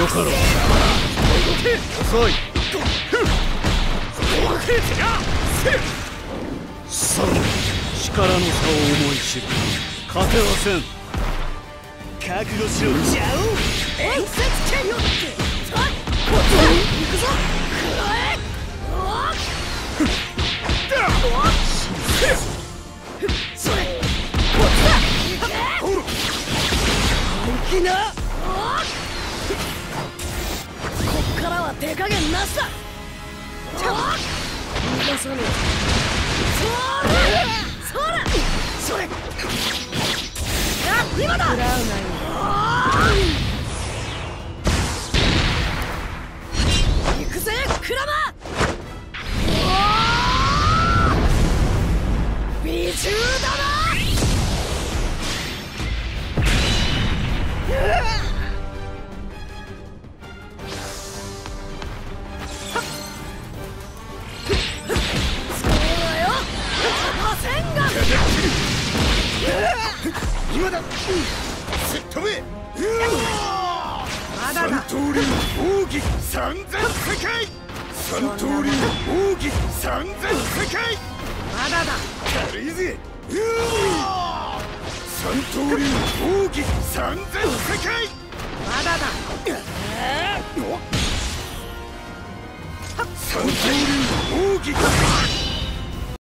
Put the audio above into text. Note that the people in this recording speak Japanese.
よかろう。遅い。さらに力の差を思い知る。勝てはせん。覚悟しろ。ジャオ演説権よってさあこっちだ行くぞくらえおっそれこっちだ行け本気なおっ手加減なしだ。おっ逃がさねえ。それそれそれ。あ今だ。食らうなよ行くぜクラマ美獣だ。今だすっ飛べまだだ。三刀流奥義三千世界三刀流奥義三千世界まだだ軽いぜ三刀流奥義三千世界まだだ三刀流奥義